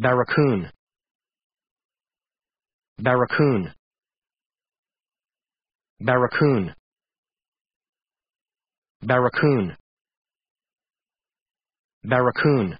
Barracoon. Barracoon. Barracoon. Barracoon. Barracoon.